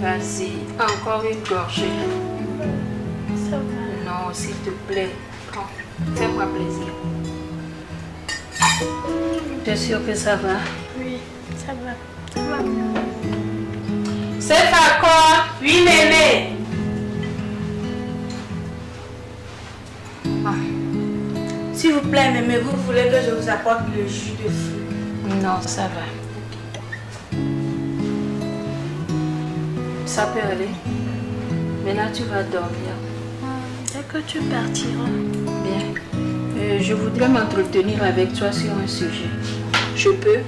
Vas-y, encore une gorgée. Ça va. Non, s'il te plaît, prends. Fais-moi plaisir. Tu es sûr que ça va? Oui, ça va. Ça va. C'est pas quoi? Oui, mémé. Plaît, mais vous voulez que je vous apporte le jus de fruits Non, ça va. Ça peut aller. Maintenant, tu vas dormir. Dès que tu partiras. Bien. Euh, je voudrais m'entretenir avec toi sur un sujet. Je peux?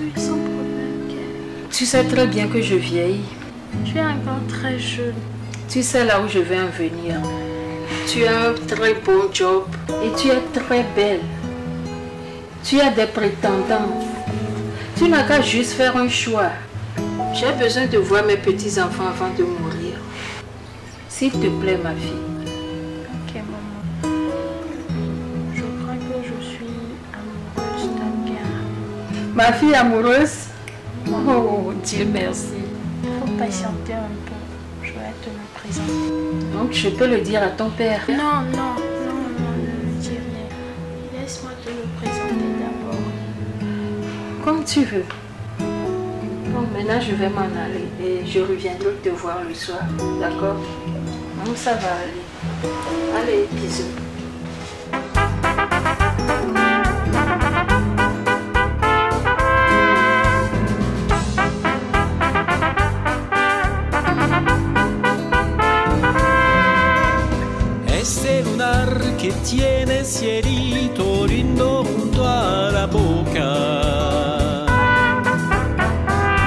Oui, sans problème. Tu sais très bien que je vieillis. Tu es encore très jeune. Tu sais là où je vais en venir. Tu as un très bon job et tu es très belle. Tu as des prétendants. Tu n'as qu'à juste faire un choix. J'ai besoin de voir mes petits-enfants avant de mourir. S'il te plaît, ma fille. Ok, maman. Je crois que je suis amoureuse d'un gars. Ma fille amoureuse? Oh, Dieu merci. Il faut patienter un peu. Le. Donc, je peux le dire à ton père. Non, non, non, non, ne me dis rien. Laisse-moi te le présenter d'abord. Comme tu veux. Bon, maintenant, je vais m'en aller et je reviendrai te voir le soir. D'accord? Donc, ça va aller. Allez, bisous. Que tiene cielito lindo junto a la boca.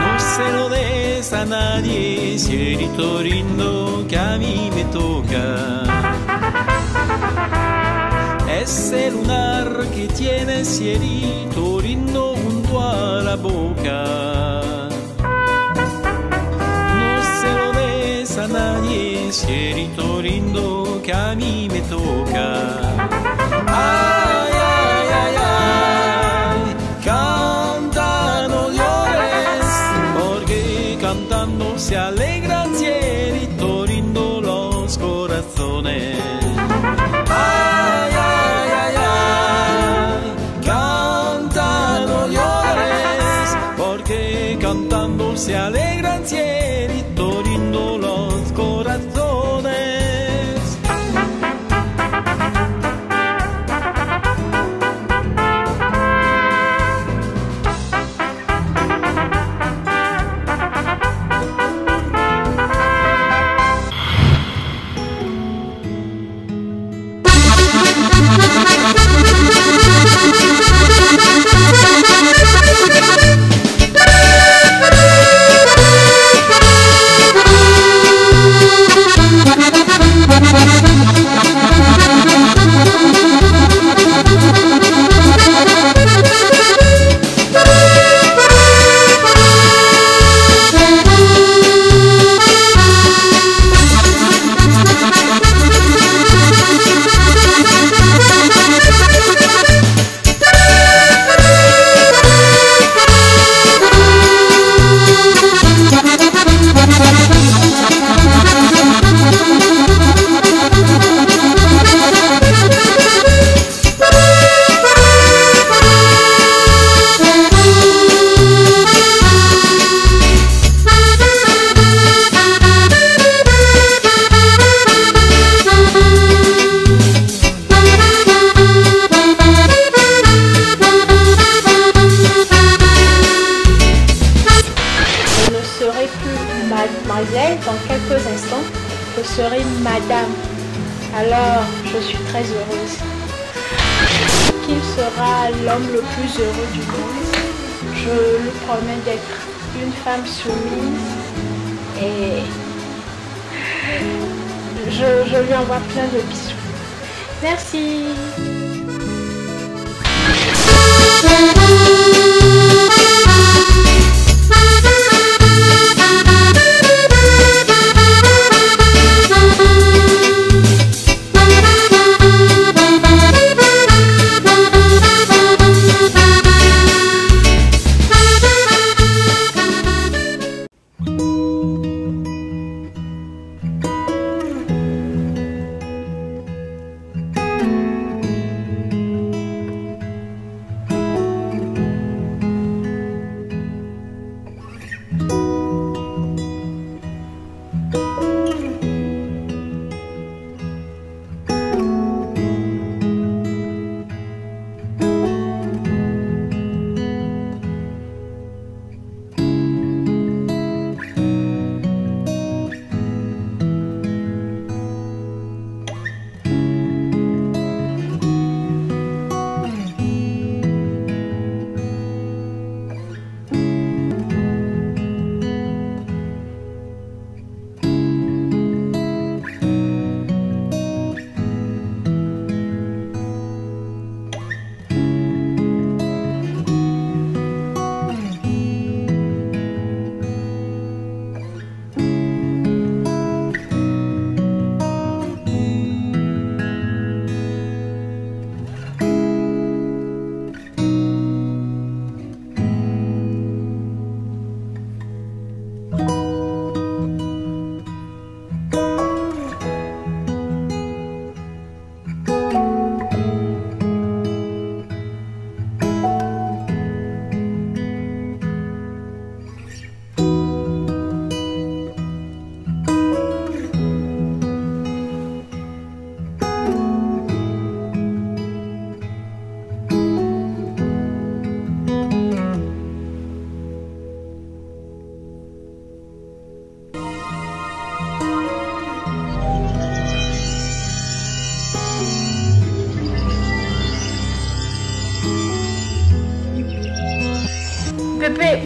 No se lo des a nadie, cielito lindo que a mí me toca. Ese lunar que tiene cielito lindo junto a la boca. No se lo des a nadie, cielito lindo que a mí me toca. Ay, ay, ay, ay, canta, no llores, porque cantando se alegran cielito lindo los corazones. Ay, ay, ay, ay, canta, no llores, porque cantando se alegran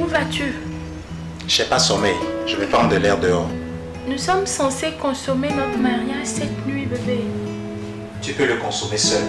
Où vas-tu? Je n'ai pas sommeil. Je vais prendre de l'air dehors. Nous sommes censés consommer notre mariage cette nuit, bébé. Tu peux le consommer seul.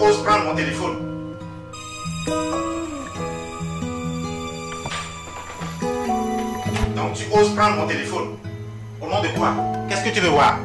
Oses prendre mon téléphone. Donc tu oses prendre mon téléphone. Au nom de quoi Qu'est-ce que tu veux voir?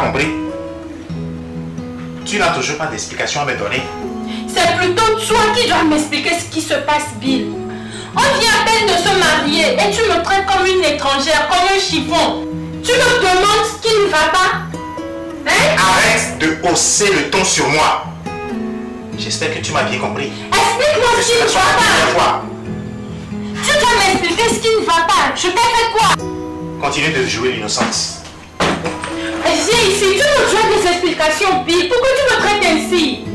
Compris Tu n'as toujours pas d'explication à me donner C'est plutôt toi qui dois m'expliquer ce qui se passe, Bill. On vient à peine de se marier et tu me traites comme une étrangère, comme un chiffon. Tu me demandes ce qui ne va pas Hein? Arrête de hausser le ton sur moi. J'espère que tu m'as bien compris. Explique-moi ce qui ne va pas. Tu dois m'expliquer ce qui ne va pas. Je t'ai fait quoi? Continue de jouer l'innocence. Viens ici, tu me dois des explications, Bill. Pourquoi tu me traites ainsi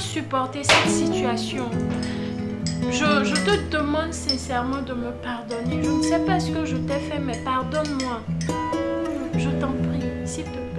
supporter cette situation. Je, te demande sincèrement de me pardonner. Je ne sais pas ce que je t'ai fait, mais pardonne-moi. Je t'en prie, s'il te plaît.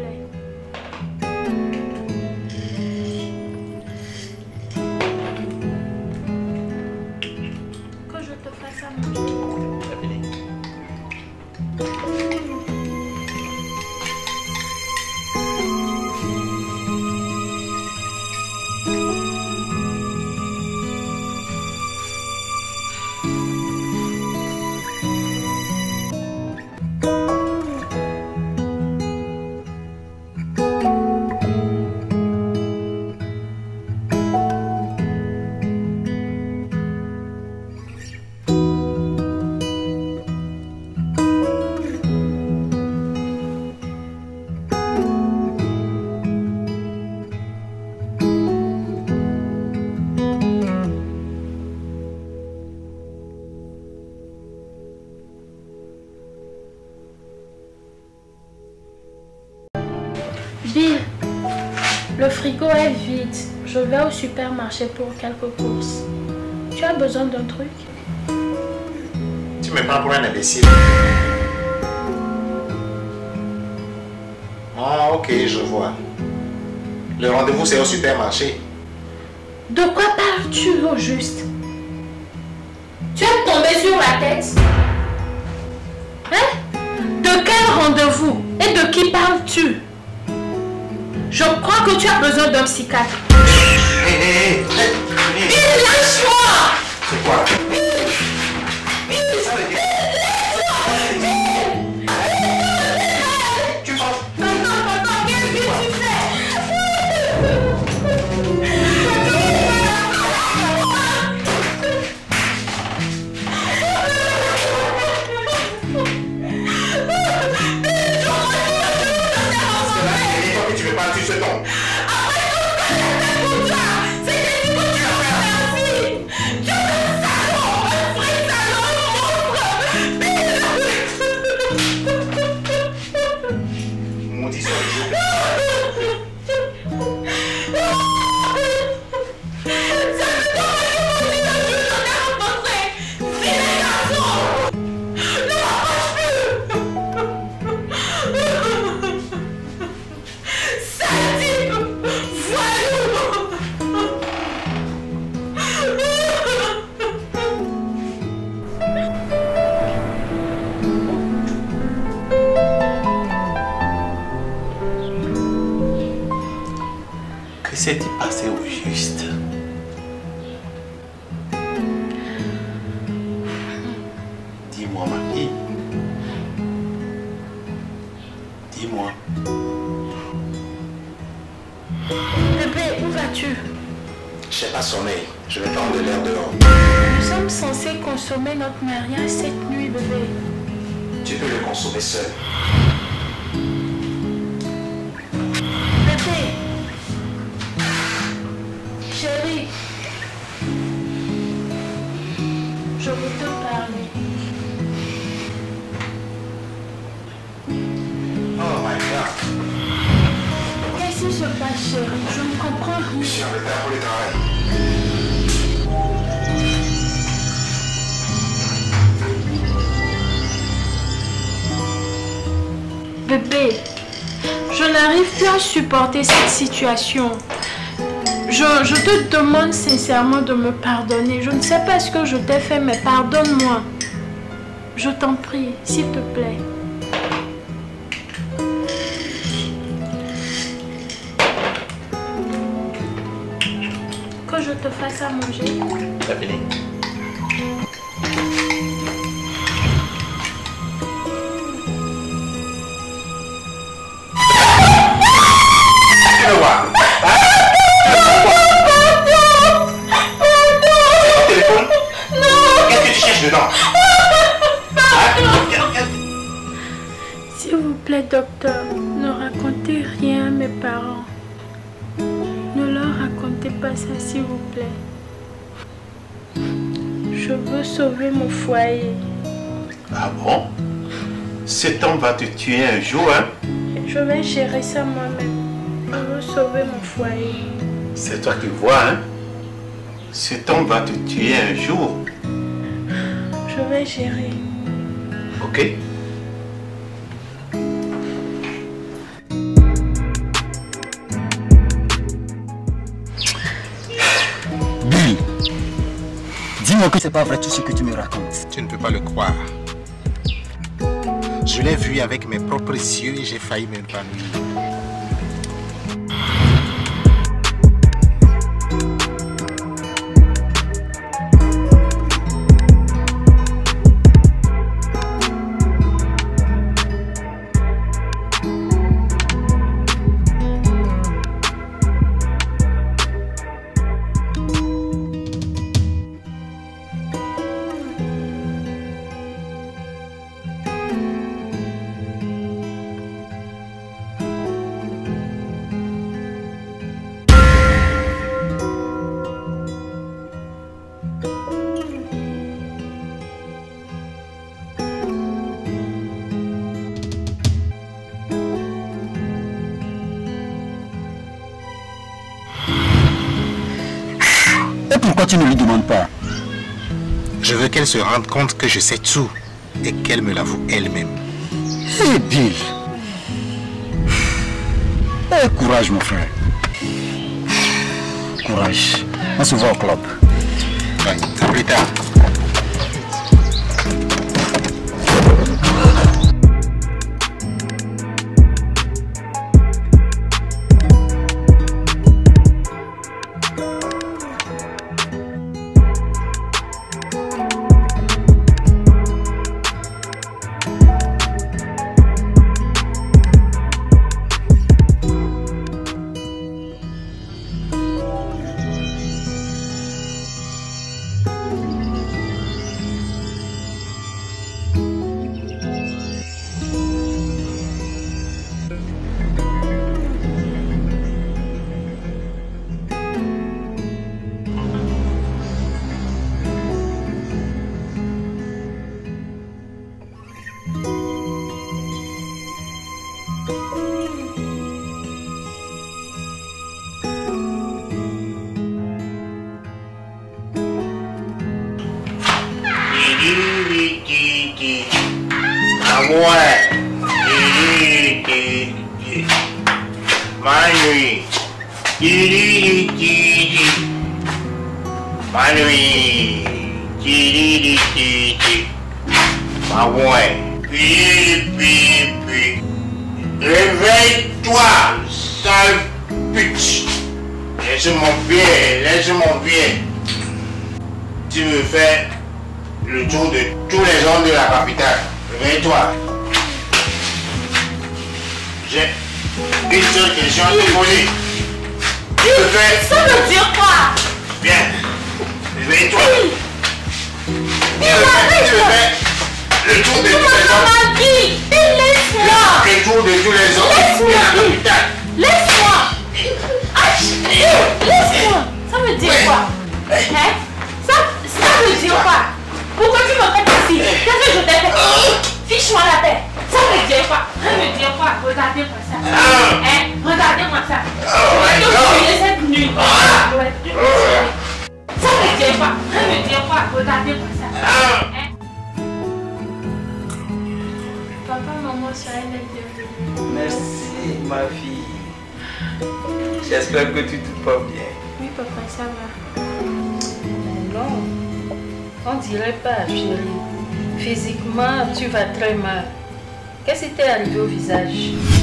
Frigo est vide. Je vais au supermarché pour quelques courses. Tu as besoin d'un truc? Tu me prends pour un imbécile. Ah, ok, je vois. Le rendez-vous, c'est au supermarché. De quoi parles-tu au juste? Tu es tombé sur la tête? Hein? De quel rendez-vous Et de qui parles-tu? Je crois que tu as besoin d'un psychiatre. Hé, hé, hé. Lâche-moi C'est quoi? Je vais prendre de l'air dehors. Nous sommes censés consommer notre mariage cette nuit, bébé. Tu peux le consommer seul. Bébé. Chérie. Je veux te parler. Oh my God. Qu'est-ce qui se passe, chérie? Je ne comprends rien. Je suis pour le travail. Je n'arrive plus à supporter cette situation. Je te demande sincèrement de me pardonner. Je ne sais pas ce que je t'ai fait, mais pardonne-moi. Je t'en prie, s'il te plaît. Te tuer un jour, hein Je vais gérer ça moi-même. Je veux sauver mon foyer. C'est toi qui vois, hein Cet homme va te tuer un jour, Je vais gérer. ok Bill, dis-moi que c'est pas vrai tout ce que tu me racontes. Tu ne peux pas le croire. Je l'ai vu avec mes propres yeux et j'ai failli m'évanouir. Pourquoi tu ne lui demandes pas Je veux qu'elle se rende compte que je sais tout et qu'elle me l'avoue elle-même. Hé Bill Eh, courage mon frère. Courage. On se voit au club. Ouais, à plus tard. Merci, ma fille. J'espère que tu te portes bien. Oui, papa, ça va. Non, on dirait pas, chérie. Physiquement, tu vas très mal. Qu'est-ce qui t'est arrivé au visage?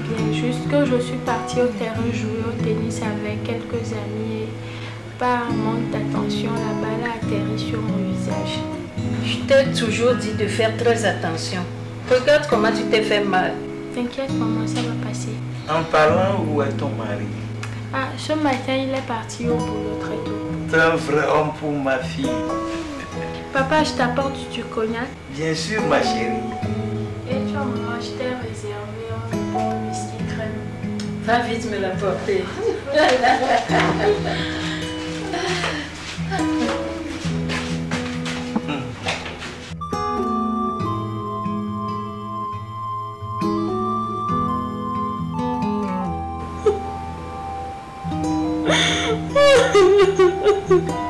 Bien. Juste que je suis partie au terrain jouer au tennis avec quelques amis et par manque d'attention, la balle a atterri sur mon visage. Je t'ai toujours dit de faire très attention. Regarde comment tu t'es fait mal. T'inquiète, maman, ça va passer. En parlant, où est ton mari? Ah, ce matin, il est parti au boulot très tôt. T'es un vrai homme pour ma fille. Papa, je t'apporte du cognac. Bien sûr, ma chérie. Et toi, maman, je t'ai réservé Va vite me l'apporter.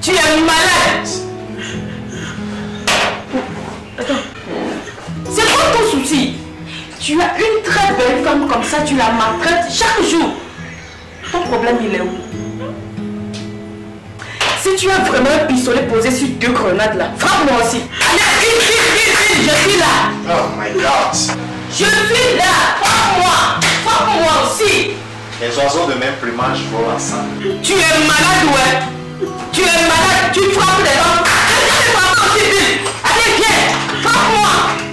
Tu es malade. Attends. C'est quoi ton souci? Tu as une très belle femme comme ça, tu la maltraites chaque jour. Ton problème, il est où? Si tu as vraiment un pistolet posé sur deux grenades là, frappe-moi aussi. Allez, vite, vite, vite, vite, je suis là. Oh my god Je suis là. Frappe-moi. Frappe-moi aussi. Les oiseaux de même plumage volent ensemble. Tu es malade, ouais. Tu es malade. Tu frappes les vite. Allez, viens. Frappe-moi.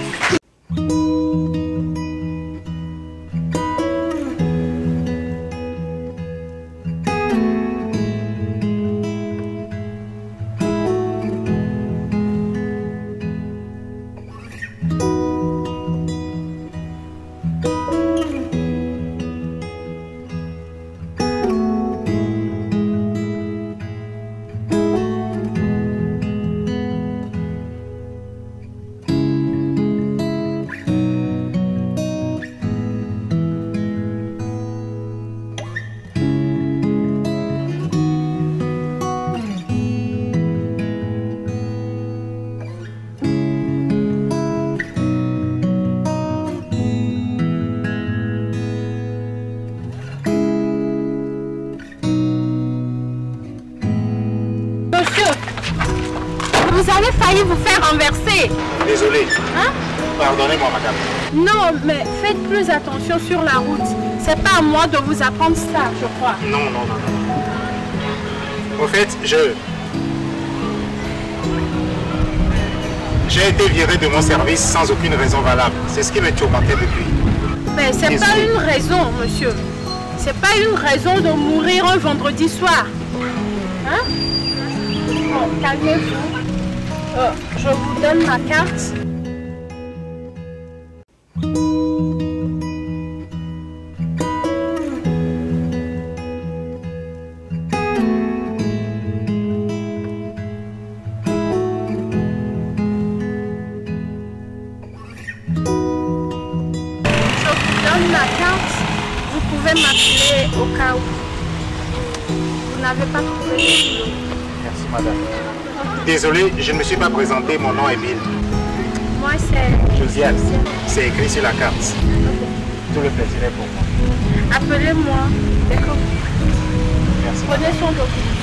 Pardonnez-moi, madame. Non, mais faites plus attention sur la route. C'est pas à moi de vous apprendre ça, je crois. Non, non, non, non. Au fait, je... J'ai été viré de mon service sans aucune raison valable. C'est ce qui me tourmentait depuis. Mais c'est pas une raison, monsieur. C'est pas une raison de mourir un vendredi soir. Hein Bon, calmez-vous. Euh, je vous donne ma carte. Désolé, je ne me suis pas présenté. Mon nom est Bill. Moi, c'est... Josiane. C'est écrit sur la carte. Tout le plaisir est pour moi. Appelez-moi. D'accord. Merci. Prenez soin de vous.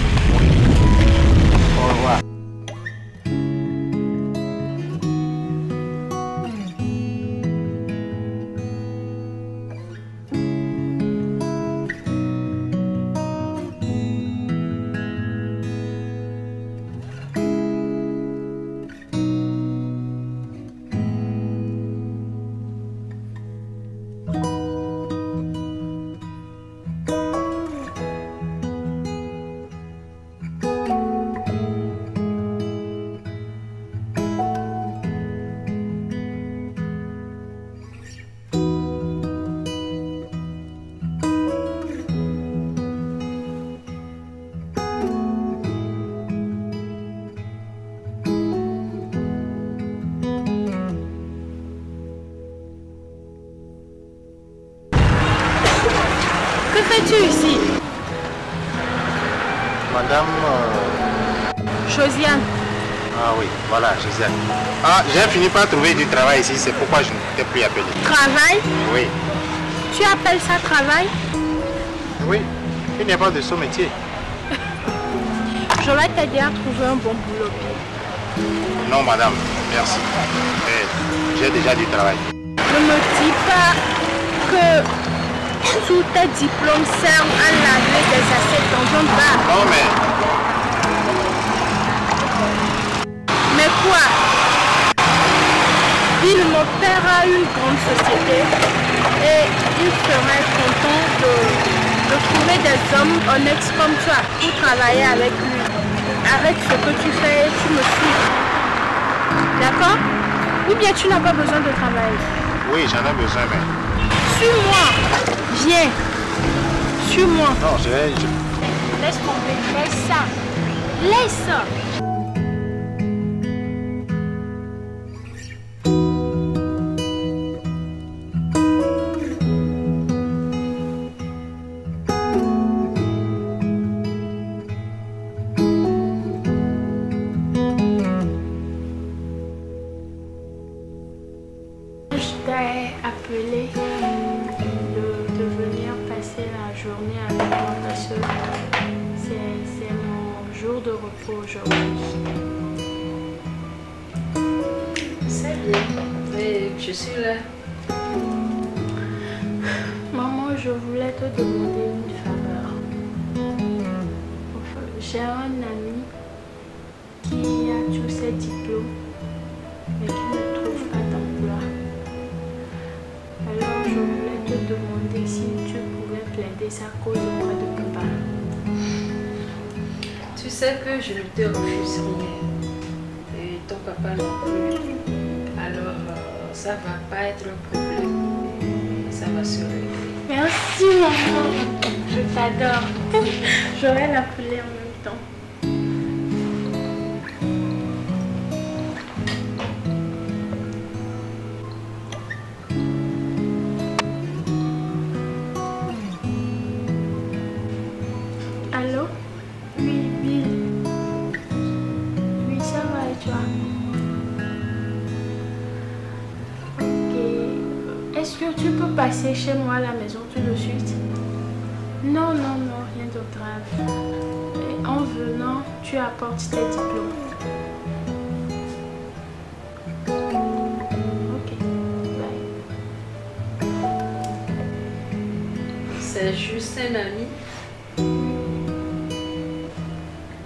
Ici? Madame... euh, Josiane, Ah oui, voilà, Josiane. Ah, j'ai fini par trouver du travail ici, c'est pourquoi je ne t'ai plus appelé. travail? Oui, Tu appelles ça travail? Oui. Il n'y a pas de sous métier. Je vais t'aider à trouver un bon boulot. Non, madame, merci. Eh, J'ai déjà du travail. Ne me dis pas que tous tes diplômes servent à laver des assiettes dans un bar. Non, mais Mais quoi? Il mon père a une grande société et il serait content de, de trouver des hommes honnêtes comme toi pour travailler avec lui. Arrête ce que tu fais et tu me suis. D'accord? Ou bien tu n'as pas besoin de travailler. oui, j'en ai besoin, mais... Suis-moi. Viens. Suis-moi. Non, je vais... je- Laisse tomber. Laisse ça. Laisse ça. Sa cause auprès de papa. Tu sais que je ne te refuse rien. Et ton papa non plus. Alors, euh, ça va pas être un problème. Ça va se régler. Merci maman, je t'adore. Je vais l'appeler chez moi à la maison tout de suite Non, non, non, rien de grave. Et en venant, tu apportes tes diplômes. C'est juste un ami.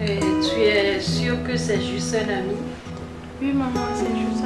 Et tu es sûr que c'est juste un ami? Oui, maman, c'est juste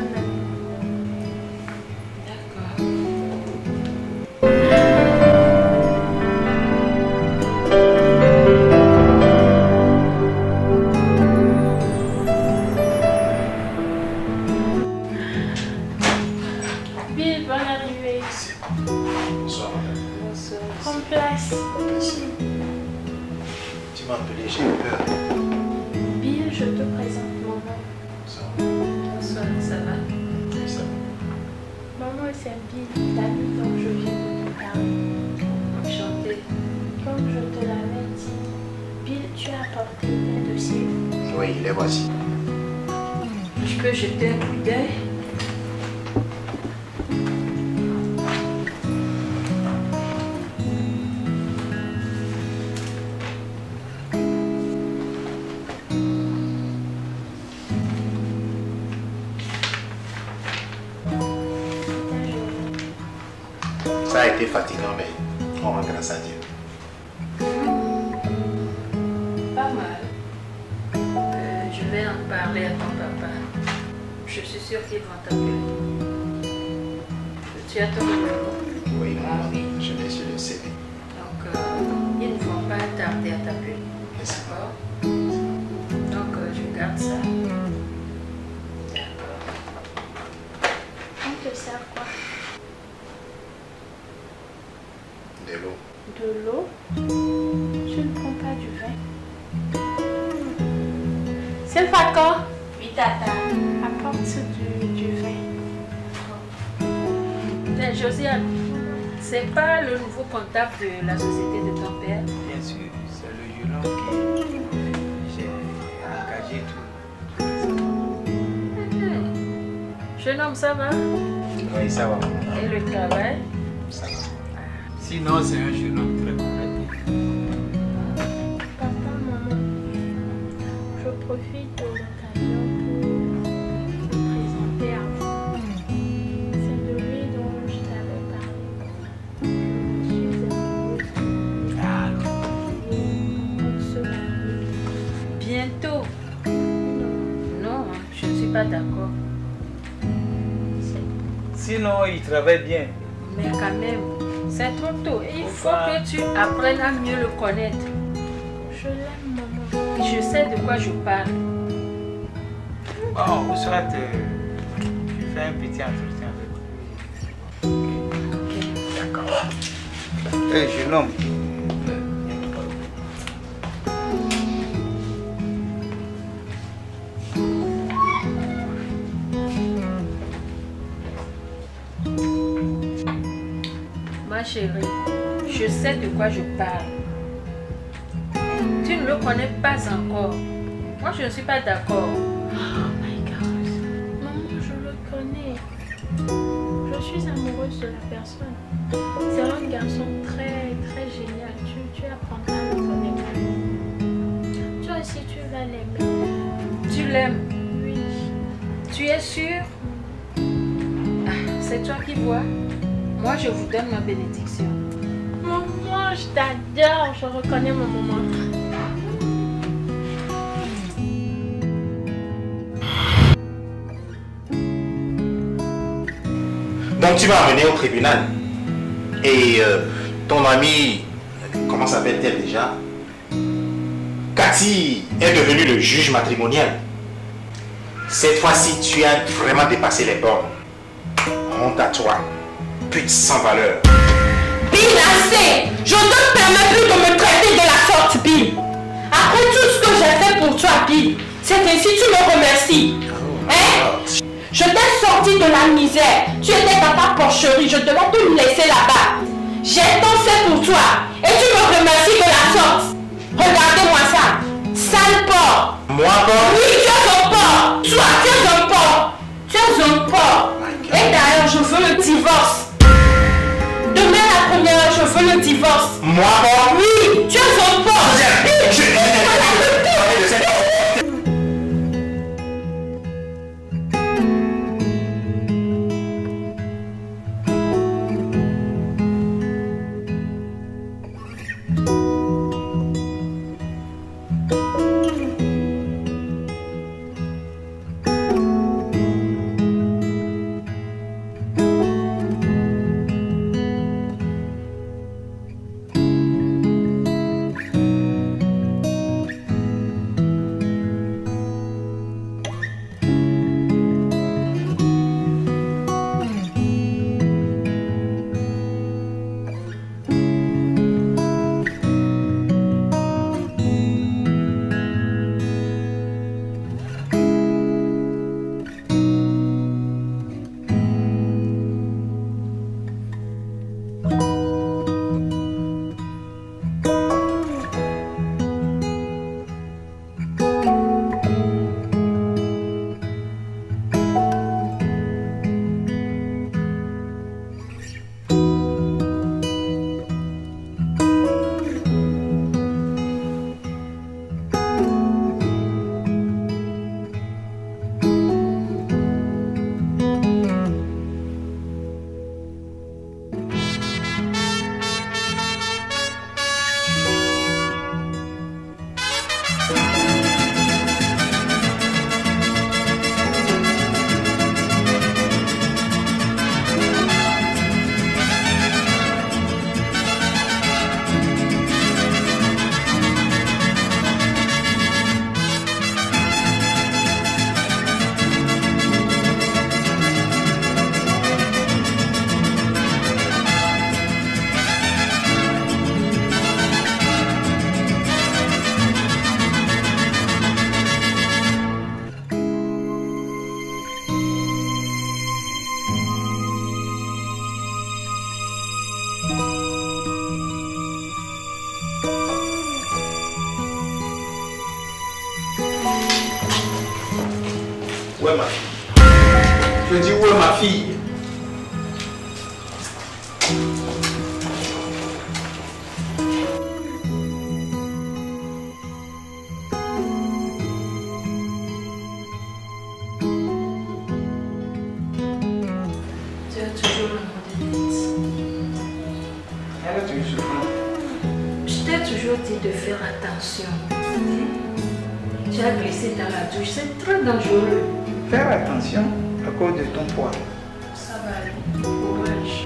C'est le facon Oui, tata. Apporte du, du vin? Josiane, c'est pas le nouveau comptable de la société de ton père? Bien sûr, c'est le Yolande qui j'ai engagé tout. Mhm. Jeune homme, ça va? Oui, ça va. Et le travail? Ça va. Sinon, c'est un jeune homme profite de l'occasion pour me présenter à vous. C'est de lui dont je t'avais parlé. Je suis amoureuse. Bientôt Non, Non, hein, je ne suis pas d'accord. Sinon, il travaille bien. Mais quand même, c'est trop tôt. Et il faut que tu apprennes à mieux le connaître. Je sais de quoi je parle. Bon, ou soit euh, je fais un petit entretien avec lui. D'accord. Eh, jeune homme. Ma chérie, je sais de quoi je parle. Ne le connais pas encore. Moi, je ne suis pas d'accord. Oh my God. Maman, je le connais. Je suis amoureuse de la personne. C'est un garçon très, très génial. Tu, tu apprendras à le connaître. Toi aussi, tu vas l'aimer. Tu l'aimes. Oui. Tu es sûr Ah, C'est toi qui vois. Moi, je vous donne ma bénédiction. Maman, je t'adore. Je reconnais mon maman. Donc tu m'as amené au tribunal. Et euh, ton amie, comment s'appelle-t-elle déjà? Cathy est devenue le juge matrimonial. Cette fois-ci, tu as vraiment dépassé les bornes. Honte à toi, pute sans valeur. Bill, assez Je ne te permets plus de me traiter de la sorte, Bill. Après tout ce que j'ai fait pour toi, Bill, c'est ainsi tu me remercies. Hein? Je t'ai sorti de la misère. Tu étais dans ta porcherie. Je devais tout laisser là-bas. J'ai tant fait pour toi. Et tu me remercies de la sorte. Regardez-moi ça. Sale porc. Moi, bon, Oui, tu es un porc. Toi, tu es un porc. Tu es un porc. Et d'ailleurs, je veux le divorce. Demain, la première heure, je veux le divorce. moi, bon. Oui, tu es un attention. Tu as glissé dans la douche, c'est très dangereux. Faire attention à cause de ton poids. Ça va aller. Courage.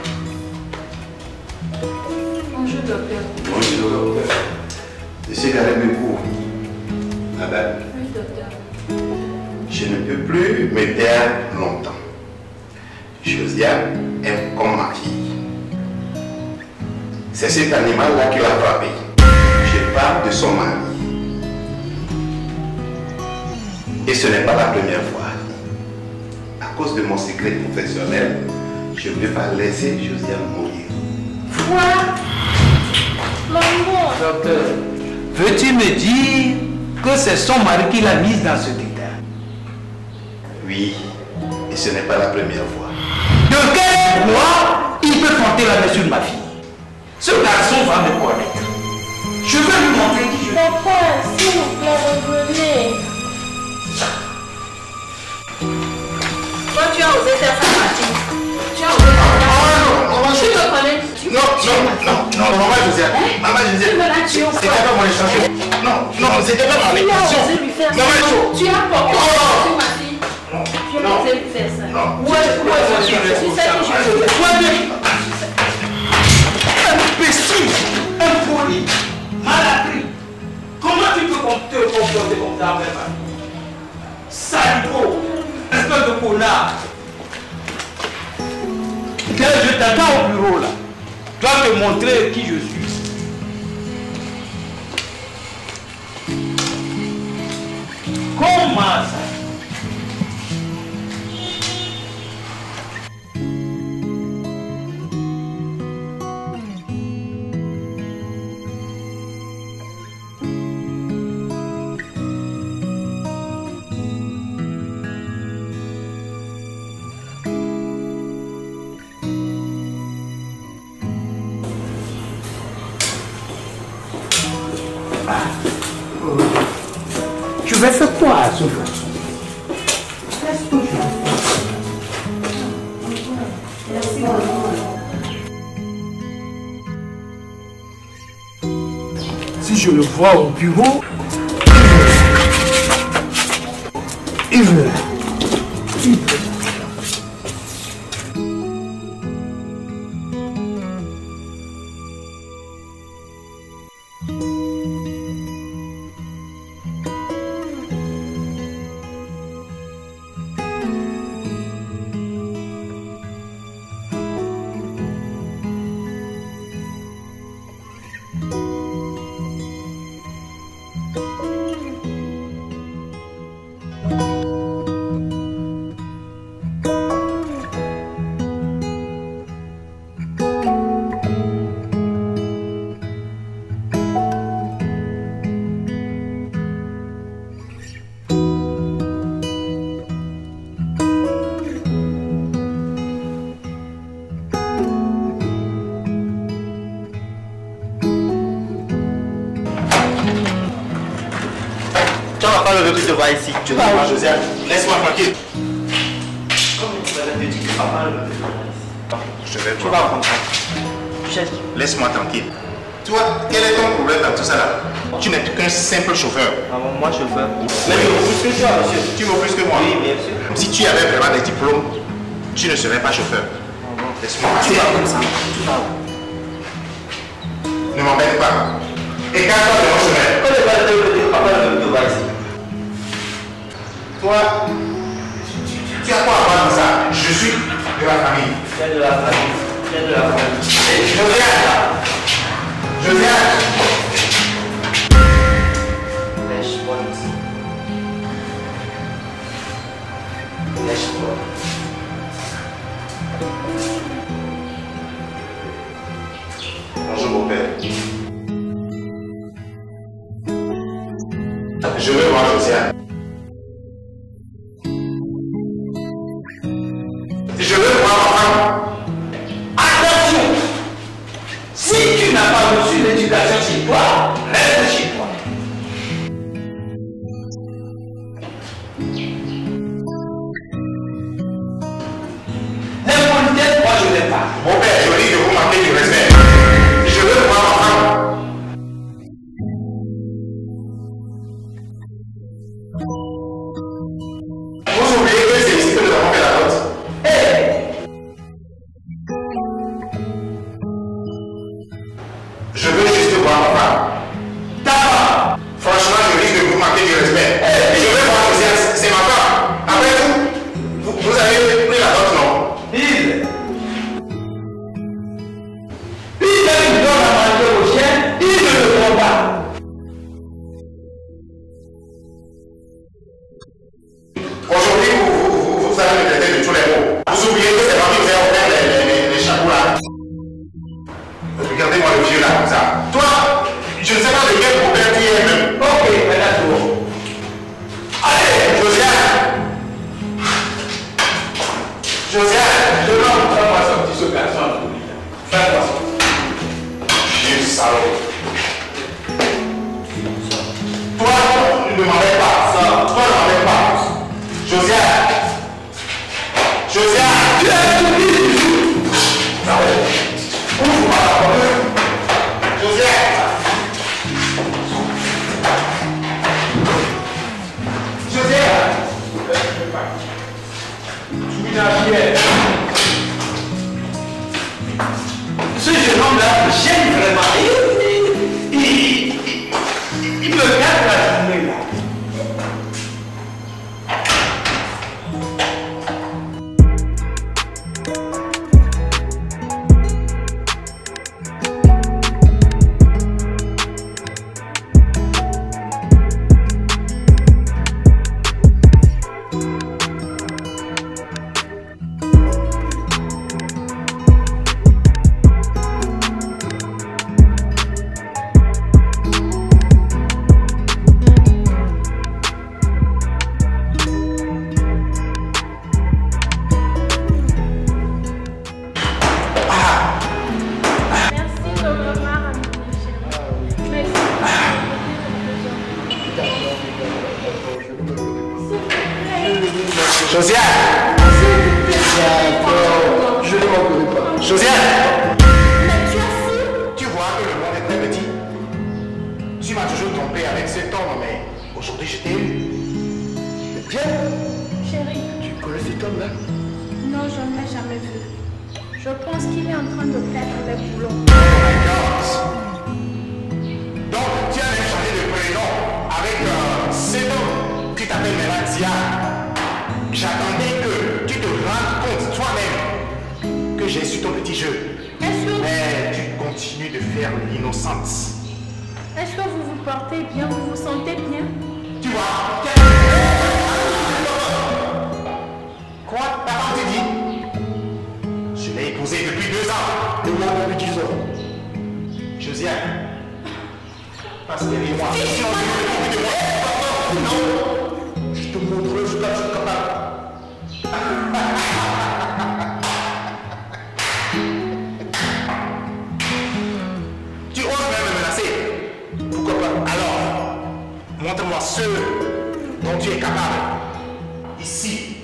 Bonjour, docteur. Bonjour, docteur. Je suis Gary Mekou. Madame, Oui, docteur. je ne peux plus me taire longtemps. Josiane est comme ma fille. C'est cet animal-là qui l'a frappé. De son mari. Et ce n'est pas la première fois. À cause de mon secret professionnel, je ne peux pas laisser Josiane mourir. Quoi? Maman Docteur, veux-tu me dire que c'est son mari qui l'a mise dans ce état? Oui, et ce n'est pas la première fois. De quel droit il peut porter la main sur ma fille? Ce garçon va me connaître. Je vais lui montrer qui je suis. Papa, s'il vous plaît, revenez. Toi, tu as osé faire ça, Mathilde. Tu as osé faire ça. Tu me connais Tu Non, non, non, non, maman Josiane. Maman Tu Josiane. me l'as tué au C'était pas mon intention. Non, non, c'était pas mon Tu as intention. osé lui faire ça. Maman Joe. Tu as porté Oh. Non, Tu as non. osé lui faire ça. Non. Que Comment tu peux te comporter comme ça avec Saligo, espèce de connard. Je t'attends au bureau là, tu dois te montrer qui je suis. Comment ça? Si je le vois au bureau, il Tu vas voir Josiane. Laisse-moi tranquille. Comme vous avez dit, tu vas pas le Je vais Tu vas voir. comprendre. Chef, Laisse-moi tranquille. Toi, quel est ton problème dans tout ça là? Tu n'es qu'un simple chauffeur. maman, moi chauffeur. Mais je vous plus que toi, monsieur. Tu vaux plus que moi. Oui, bien sûr. Si tu avais vraiment des diplômes, tu ne serais pas chauffeur. Laisse-moi Tu vas comme ça. Tu vas où? Ne m'embête pas. Écarte-toi Toi, tu, tu- tu as quoi à voir dans ça? Je suis de la famille. Viens de la famille. Viens de la famille. Josiane Josiane Lèche-moi ici. Lèche-moi. Bonjour mon père. Je veux voir Josiane. again. E se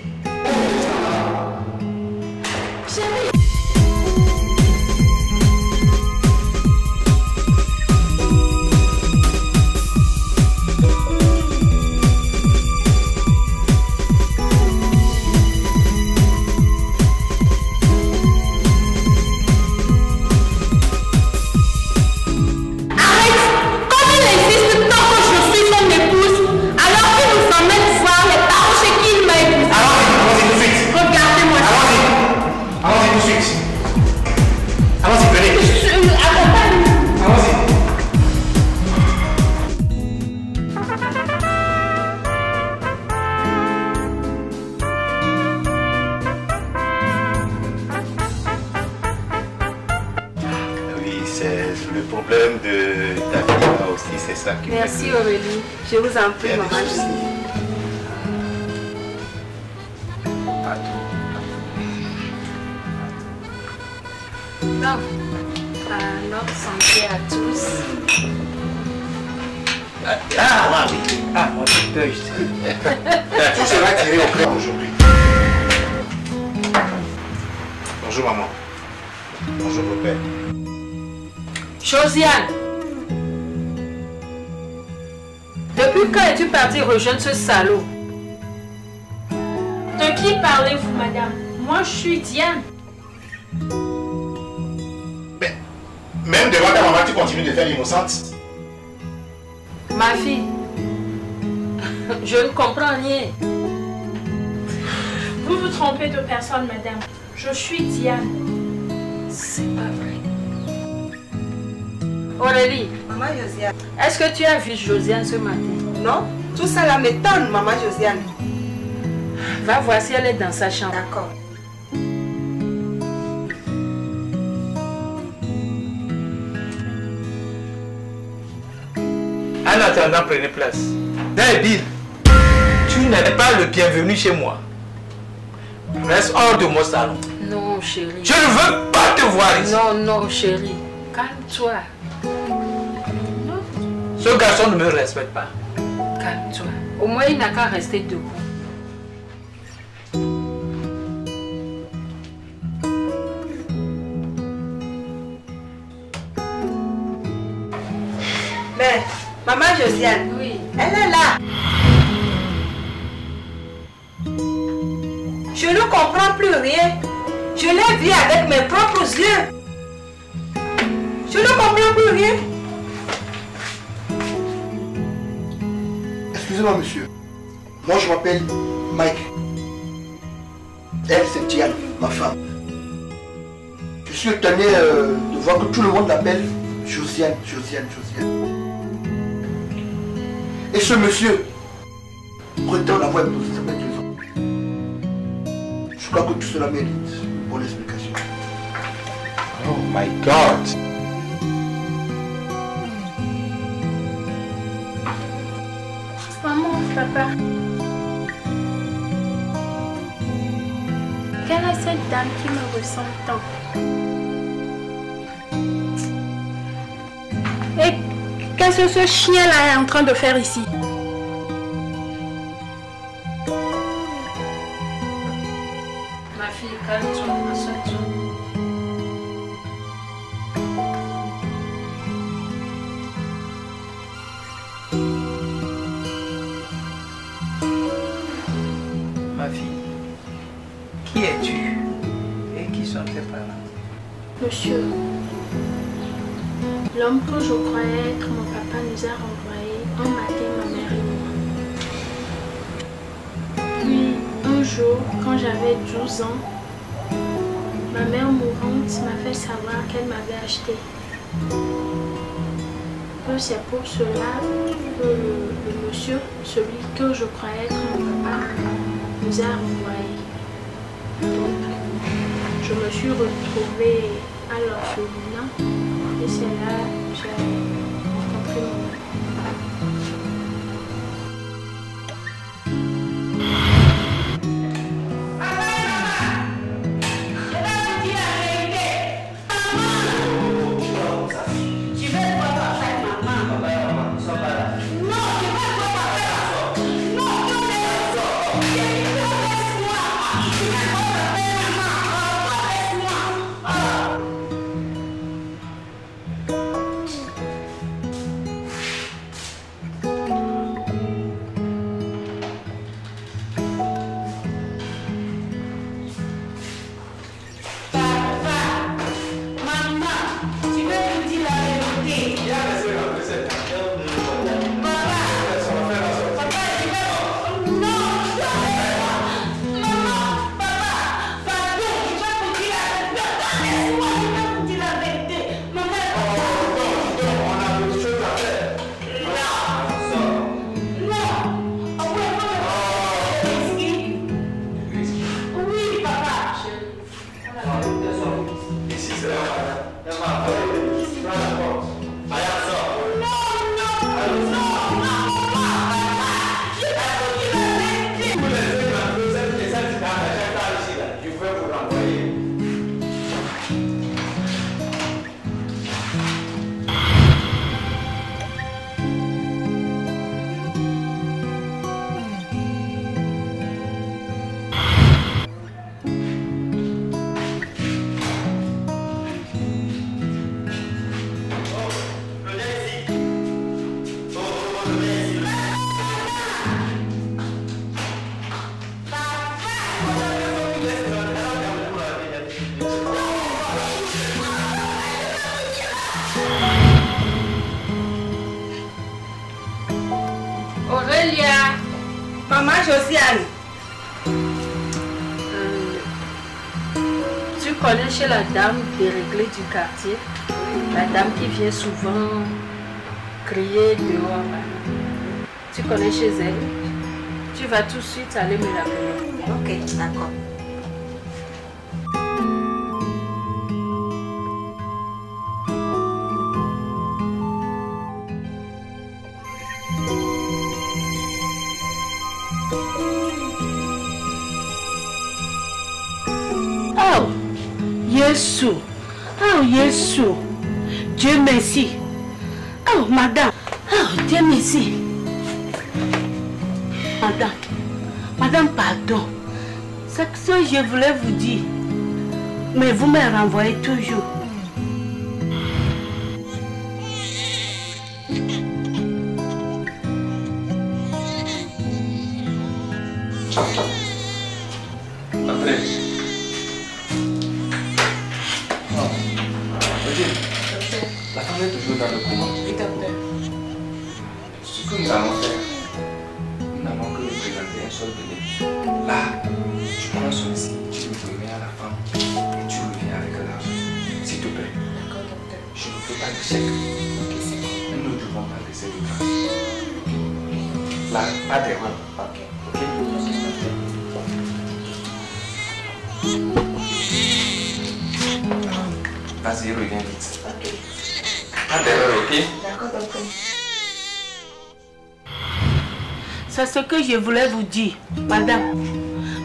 Jeune ce salaud. De qui parlez-vous, madame? Moi, je suis Diane. Mais, même devant ta maman, tu continues de faire l'innocente. Ma fille, je ne comprends rien. Vous vous trompez de personne, madame. Je suis Diane. C'est pas vrai. Aurélie. Maman Josiane. Est-ce que tu as vu Josiane ce matin? Non. Tout ça là m'étonne, maman Josiane. Va voir si elle est dans sa chambre. D'accord. En attendant, prenez place. Dave, Bill, tu n'es pas le bienvenu chez moi. Reste hors de mon salon? Non, chérie. Je ne veux pas te voir ici. Non, non, chérie. Calme-toi. Ce garçon ne me respecte pas. Calme-toi. Au moins, il n'a qu'à rester debout. Mais, maman Josiane, Oui. elle est là. Je ne comprends plus rien. Je l'ai vu avec mes propres yeux. Je ne comprends plus rien. Excusez-moi, monsieur. Moi, je m'appelle Mike. Elle, c'est Diane, ma femme. Je suis étonné euh, de voir que tout le monde l'appelle Josiane, Josiane, Josiane. Et ce monsieur prétend l'avoir épousé, ça. Je crois que tout cela mérite une bonne explication. Oh my God. Papa. Quelle est cette dame qui me ressemble tant? Et qu'est-ce que ce chien-là est en train de faire ici? 12 ans, ma mère mourante m'a fait savoir qu'elle m'avait acheté. C'est pour cela que le, monsieur, celui que je croyais être mon papa, nous a renvoyés. Donc, je me suis retrouvée à l'orphelinat et c'est là que j'ai quartier La dame qui vient souvent crier dehors. là. Tu connais chez elle? Tu vas tout de suite aller me l'appeler. ok, d'accord. Je voulais vous dire. Mais vous me renvoyez toujours. Je voulais vous dire, madame.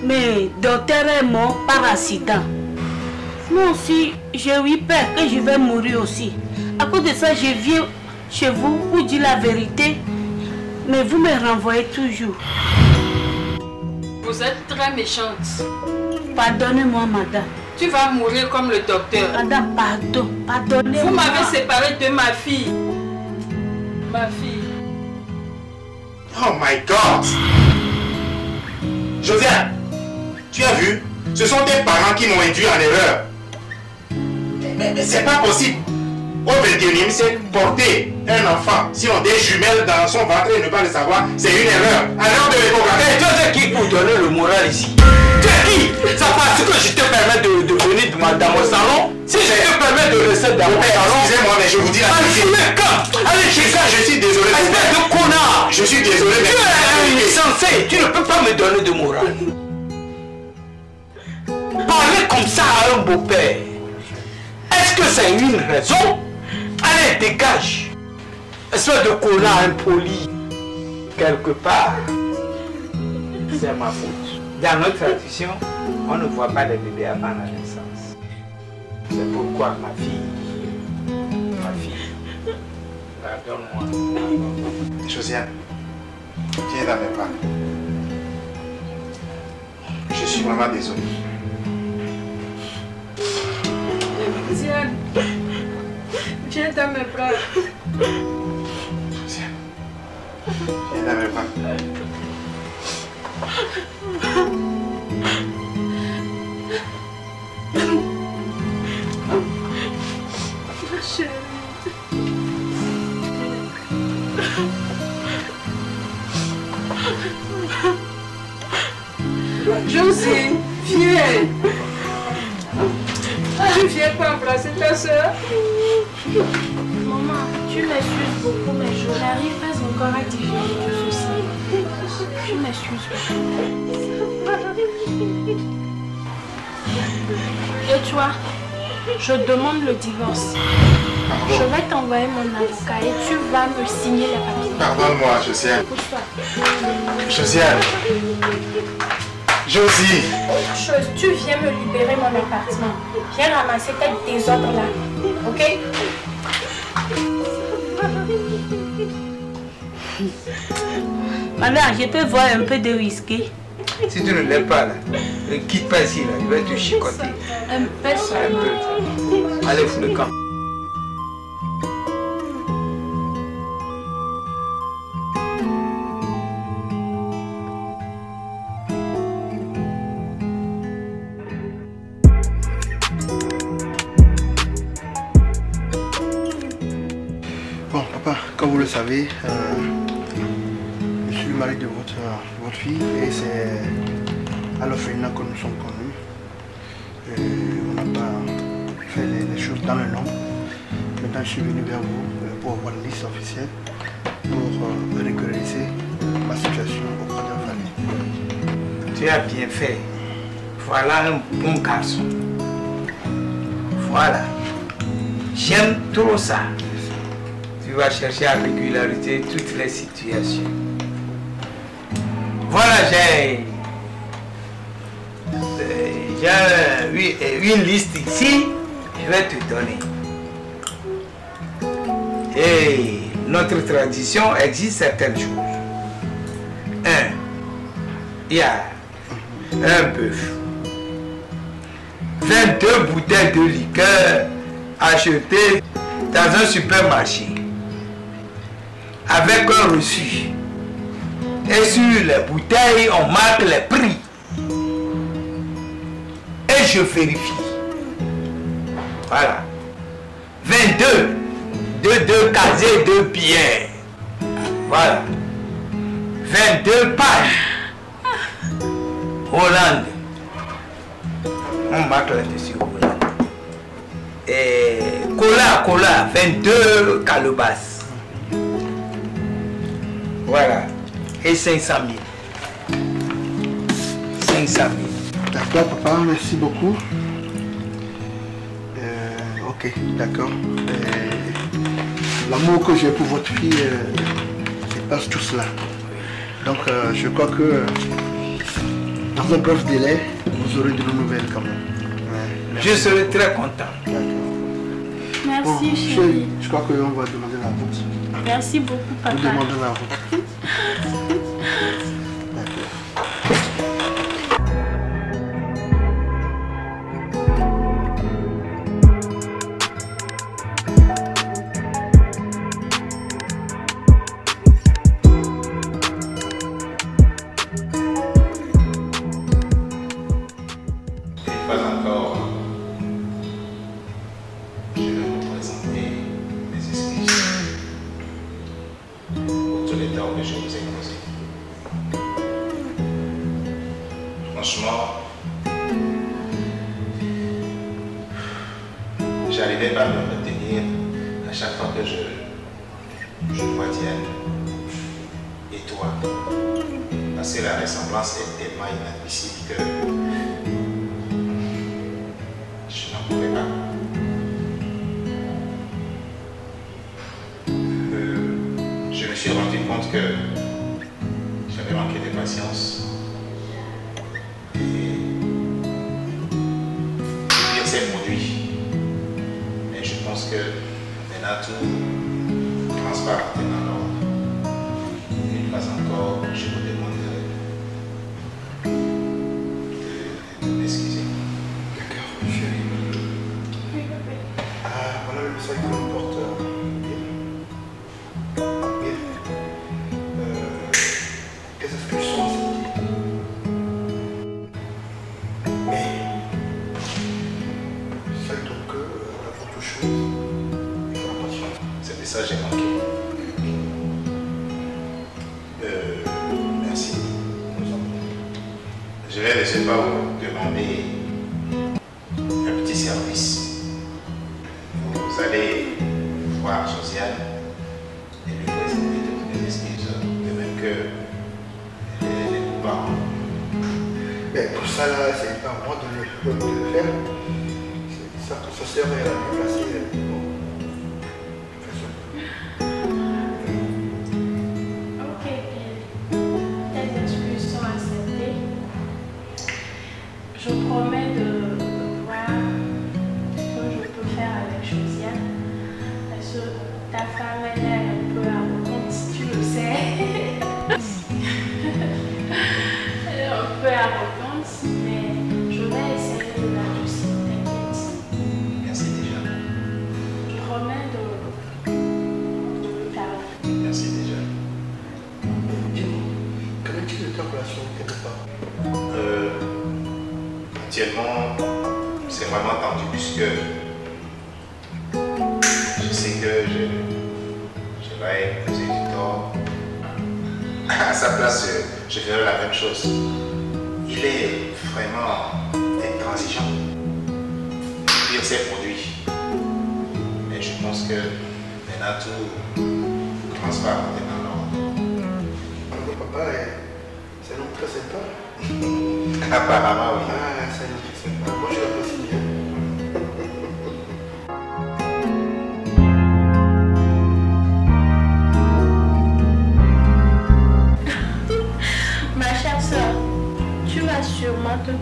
Mais docteur est mort par accident. Moi aussi, j'ai eu peur que je vais mourir aussi. À cause de ça, je viens chez vous pour dire la vérité. Mais vous me renvoyez toujours. Vous êtes très méchante. Pardonnez-moi, madame. Tu vas mourir comme le docteur. Madame, pardon. Pardonnez-moi. Vous m'avez séparé de ma fille. Ma fille. Oh my God Josiane, tu as vu? Ce sont tes parents qui m'ont induit en erreur. Mais, mais c'est pas possible. Au 21e siècle, porter un enfant, sinon des jumelles dans son ventre et ne pas le savoir, c'est une erreur. L'heure de l'échographie. toi, c'est qui pour donner le moral ici Tu es qui Ça parce que je te permets de, de venir dans, mon salon Si je te permets de rester dans mon salon. Excusez-moi, mais je vous dis la vérité. Allez, chez ça, je suis désolé. Espèce de connard Je suis désolé, mais. Tu es insensé, tu ne peux pas me donner de moral. Parler comme ça à un beau-père, est-ce que c'est une raison? Allez, dégage Espèce de connard impoli. Quelque part, c'est ma faute. Dans notre tradition, on ne voit pas les bébés avant la naissance. C'est pourquoi ma fille, ma fille, pardonne-moi. Josiane, viens dans mes bras. Je suis vraiment désolé. Diane, viens dans mes bras. Viens dans mes bras. Josie, viens. Tu viens pas embrasser ta soeur Maman, tu m'excuses beaucoup, mais je n'arrive pas encore à digérer tout ceci. Tu m'excuses beaucoup. Et toi, je demande le divorce. Je vais t'envoyer mon avocat et tu vas me signer les papiers. Pardonne-moi, Josiane. Josiane. Josie. Autre chose, tu viens me libérer mon appartement. Viens ramasser tes désordres là. Ok? Madame, je peux voir un peu de whisky. Si tu ne l'aimes pas, là, ne quitte pas ici, là, il va te chicoter. Un peu Un seulement. peu. Allez, fous le camp. Savez, euh, je suis le mari de votre, votre fille et c'est à l'orphelinat que nous sommes connus. Et on n'a pas fait les, choses dans le nom. Maintenant, je suis venu vers vous euh, pour avoir une liste officielle pour euh, régulariser euh, ma situation auprès de la famille. Tu as bien fait. Voilà un bon garçon. Voilà. J'aime trop ça. Vas chercher à régulariser toutes les situations. Voilà, j'ai... une liste ici, je vais te donner. Et notre tradition existe certaines choses. Un, il y a un bœuf, 22 bouteilles de liqueur achetées dans un supermarché avec un reçu. Et sur les bouteilles, on marque les prix. Et je vérifie. Voilà. 22. De deux casiers de bière. Voilà. 22 pages. Hollande. On marque là-dessus Hollande. Et cola, cola, 22 calebasses. Voilà. Et 500 000. 500 000. D'accord, papa, merci beaucoup. Euh, ok, d'accord. Euh, L'amour que j'ai pour votre fille euh, dépasse tout cela. Donc, euh, je crois que euh, dans un bref délai, vous aurez de nos nouvelles quand même. Ouais, Je serai très content. Merci, Bon, chérie. je crois qu'on va demander la route. Merci beaucoup, Vous papa. demandez la route. Franchement, j'arrivais pas à me retenir à chaque fois que je, je vois Diane et toi? Parce que la ressemblance est tellement inadmissible que Je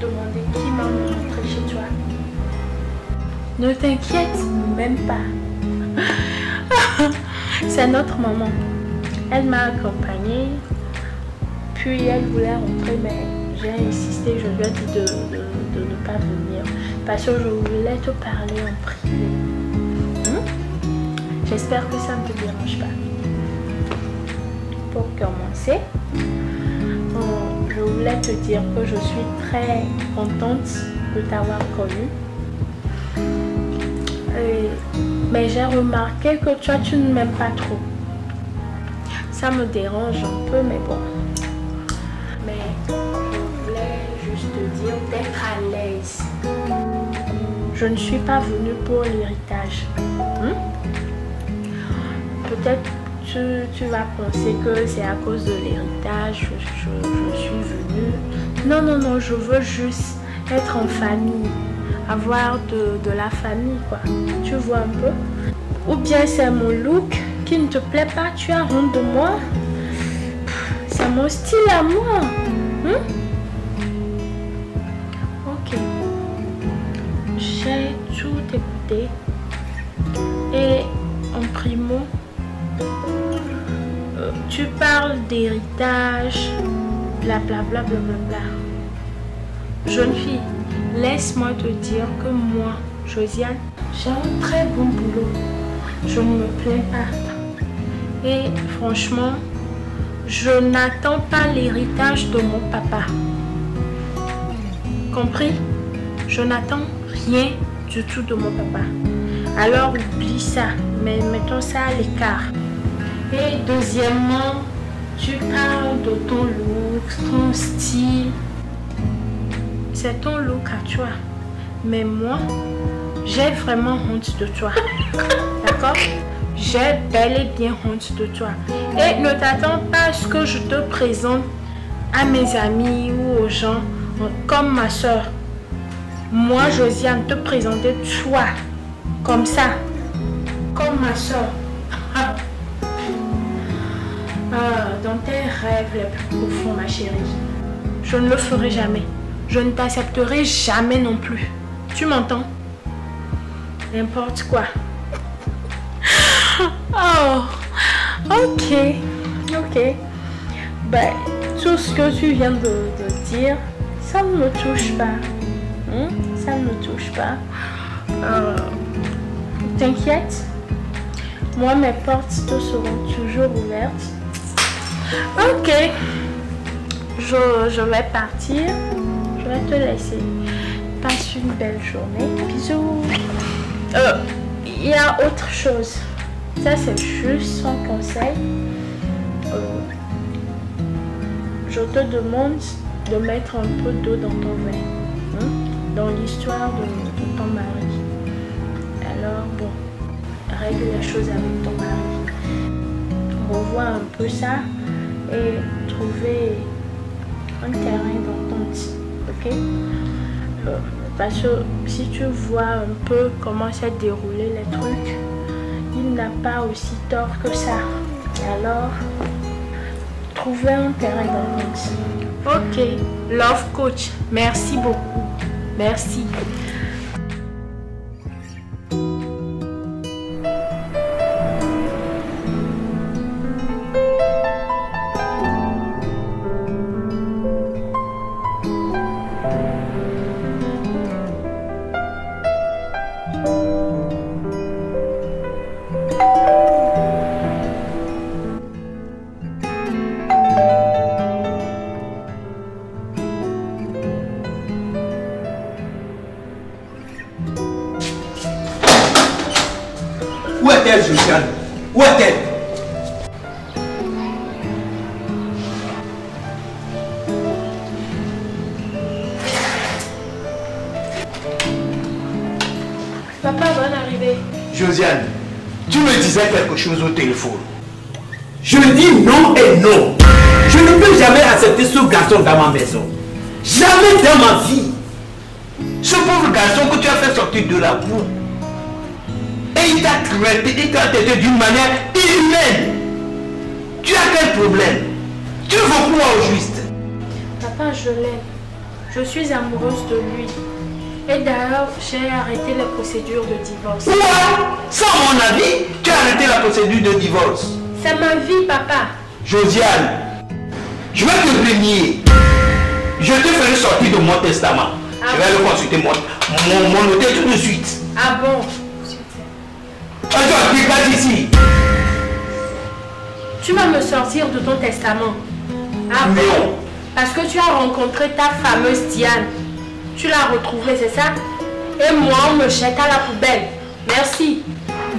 demander qui m'a montré Ne t'inquiète même pas. C'est notre maman. Elle m'a accompagnée, puis elle voulait rentrer, mais j'ai insisté, je lui ai dit de, ne pas venir parce que je voulais te parler en privé. Hmm? J'espère que ça ne te dérange pas. Pour commencer, voulais te dire que je suis très contente de t'avoir connu. Et- mais j'ai remarqué que toi, tu ne m'aimes pas trop. Ça me dérange un peu, mais bon. Mais je voulais juste te dire d'être à l'aise. Je ne suis pas venue pour l'héritage. Hmm? Peut-être tu, vas penser que c'est à cause de l'héritage que je, suis venue. Non, non, non, je veux juste être en famille. Avoir de, de la famille, quoi. Tu vois un peu? Ou bien c'est mon look qui ne te plaît pas, tu as honte de moi? C'est mon style à moi. Hmm? Ok. J'ai tout écouté. Et tu parles d'héritage, blablabla, blablabla. Jeune fille, laisse-moi te dire que moi, Josiane, j'ai un très bon boulot. Je ne me plains pas. Et franchement, je n'attends pas l'héritage de mon papa. Compris? Je n'attends rien du tout de mon papa. Alors oublie ça, mais mettons ça à l'écart. Et deuxièmement, tu parles de ton look, ton style. C'est ton look à toi. Mais moi, j'ai vraiment honte de toi. D'accord? J'ai bel et bien honte de toi. Et ne t'attends pas à ce que je te présente à mes amis ou aux gens comme ma soeur. Moi, Josiane, te présenter toi comme ça, comme ma soeur. Ah, dans tes rêves les plus profonds, ma chérie. Je ne le ferai jamais. Je ne t'accepterai jamais non plus. Tu m'entends? N'importe quoi. Oh, ok, ok. Ben, tout ce que tu viens de, dire, ça ne me touche pas. Hmm? Ça ne me touche pas. Euh, T'inquiète, moi mes portes te seront toujours ouvertes. Ok, je, je vais partir. Je vais te laisser. Passe une belle journée. Bisous. Euh, Il y a autre chose. Ça, c'est juste un conseil. Euh, je te demande de mettre un peu d'eau dans ton vin. hein, dans l'histoire de, de ton mari. Alors, bon, règle les choses avec ton mari. Revois un peu ça et trouver un terrain d'entente. Ok? Euh, Parce que si tu vois un peu comment s'est déroulé les trucs, il n'a pas aussi tort que ça. Alors, trouver un terrain d'entente. Ok, love coach, merci beaucoup. Merci. Arrêté les procédures de divorce. Quoi Sans mon avis, tu as arrêté la procédure de divorce? C'est ma vie, papa. Josiane, je vais te prévenir. Je te ferai sortir de mon testament. Je vais le consulter mon, mon, mon notaire tout de suite. Ah bon? Attends, dégage ici. Tu vas me sortir de ton testament. Ah bon? Parce que tu as rencontré ta fameuse Diane. Tu l'as retrouvée, c'est ça? Et moi, on me jette à la poubelle. Merci.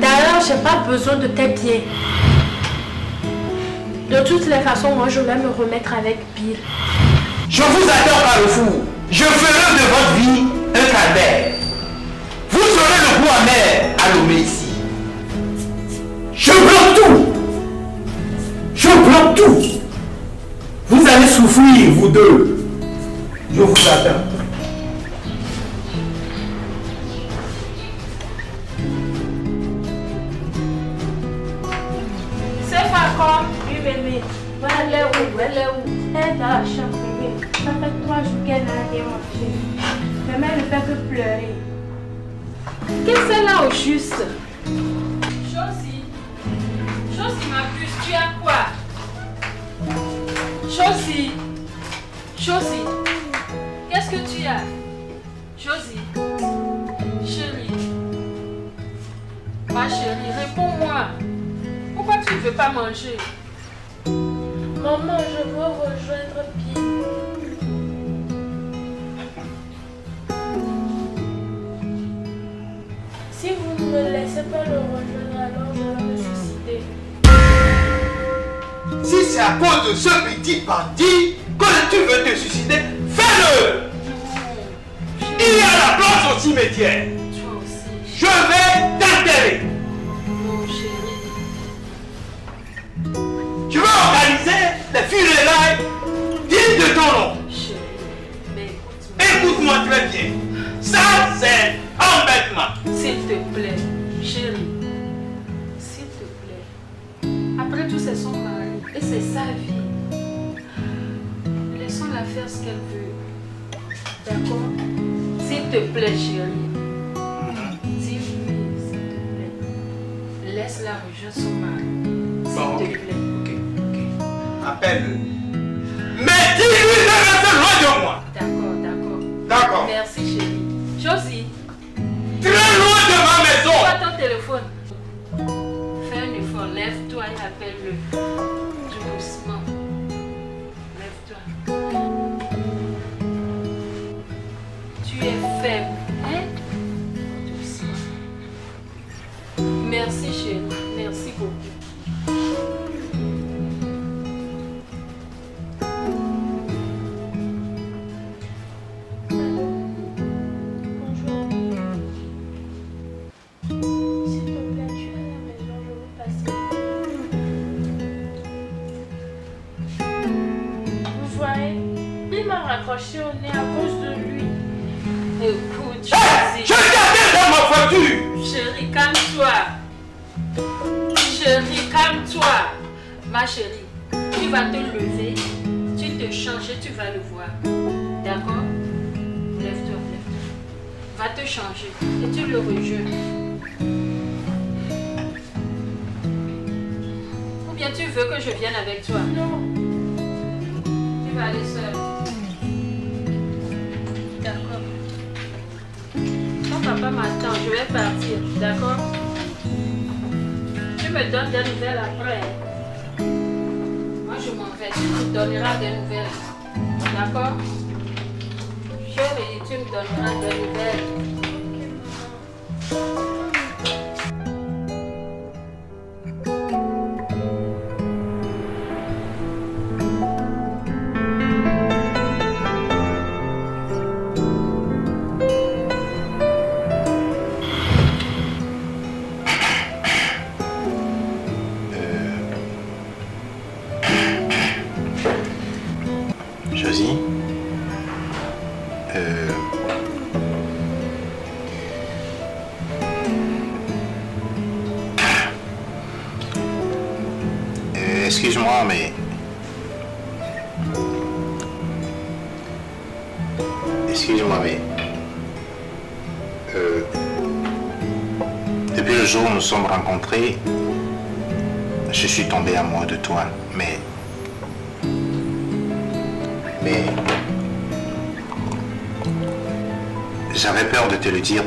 D'ailleurs, j'ai pas besoin de tes biens. De toutes les façons, moi, je vais me remettre avec Bill. Je vous attends par le four. Je ferai de votre vie un calvaire. Vous serez le goût amer à l'homme ici. Je bloque tout. Je bloque tout. Vous allez souffrir, vous deux. Je vous attends. Vous voyez, il m'a raccroché au nez à cause de lui. Écoute, Hey, Josie. je dans ma voiture. Chérie, calme-toi. Chérie, calme-toi. Ma chérie, tu vas te lever, tu te changer, tu vas le voir. D'accord? Lève-toi, lève-toi. Va te changer et tu le rejoins. Tu veux que je vienne avec toi Non. Tu vas aller seule. D'accord. Ton papa m'attend, je vais partir. D'accord? Tu me donnes des nouvelles après. Moi, je m'en vais. Tu me donneras des nouvelles. D'accord? Chérie, tu me donneras des nouvelles.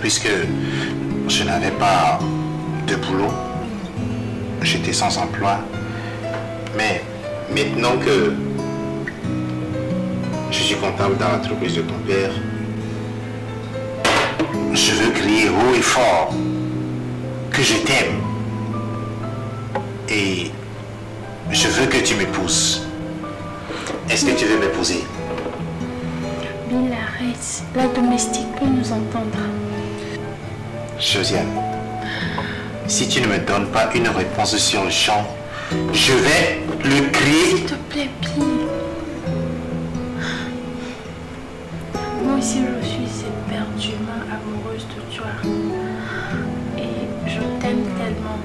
Puisque je n'avais pas de boulot. J'étais sans emploi. Mais maintenant que je suis comptable dans l'entreprise de ton père, je veux crier haut et fort que je t'aime. Et je veux que tu m'épouses. Est-ce que tu veux m'épouser? Bill. La domestique peut nous entendre. Josiane, si tu ne me donnes pas une réponse sur le champ, je vais le crier. S'il te plaît, Bill. Moi aussi, je suis éperdument amoureuse de toi. Et je t'aime tellement.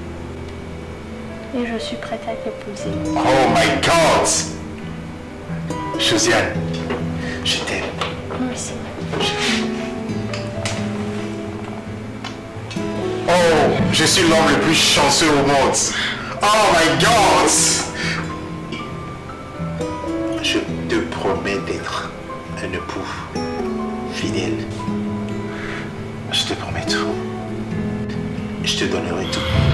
Et je suis prête à t'épouser. Oh my God Josiane, je t'aime. Moi aussi. Oh, je suis l'homme le plus chanceux au monde. Oh my God Je te promets d'être un époux fidèle. Je te promets tout. Je te donnerai tout.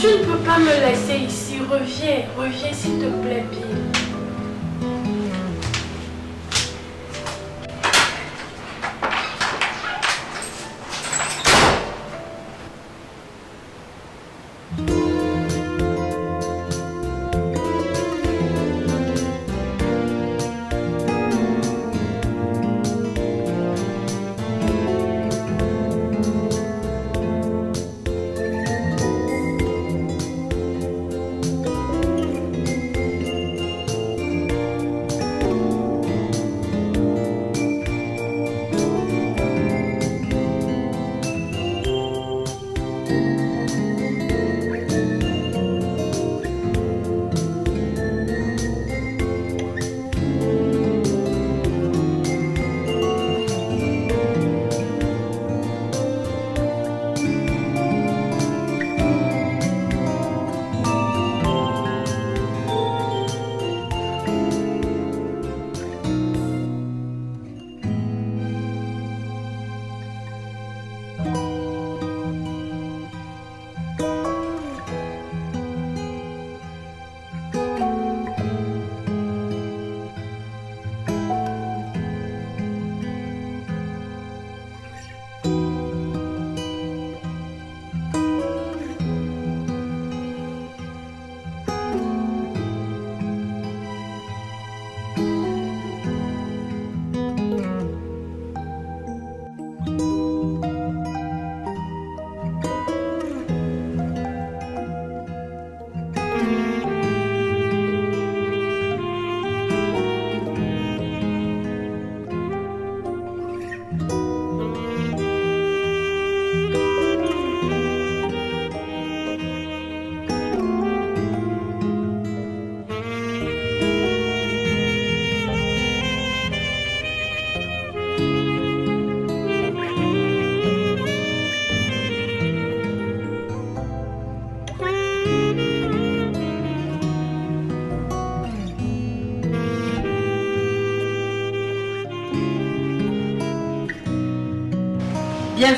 Tu ne peux pas me laisser ici. Reviens, reviens s'il te plaît.